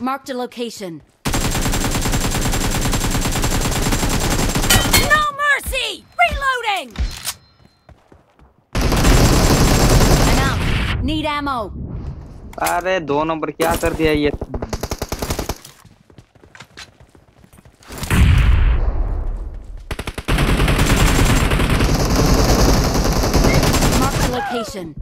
Marked a location. No mercy! Reloading! I'm out. Need ammo. अरे दो number क्या कर दिया ये Mark the location.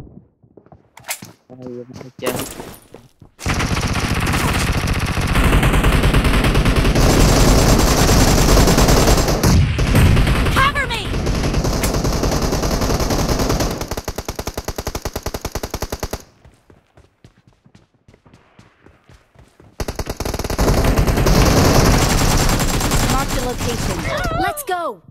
Location. Let's go!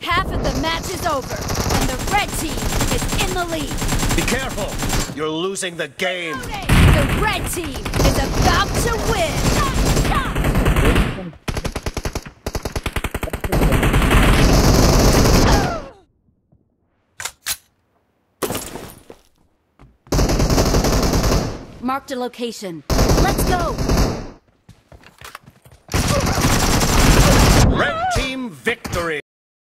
Half of the match is over, and the red team is in the lead. Be careful! You're losing the game! The red team is about to win! Marked a location. Let's go!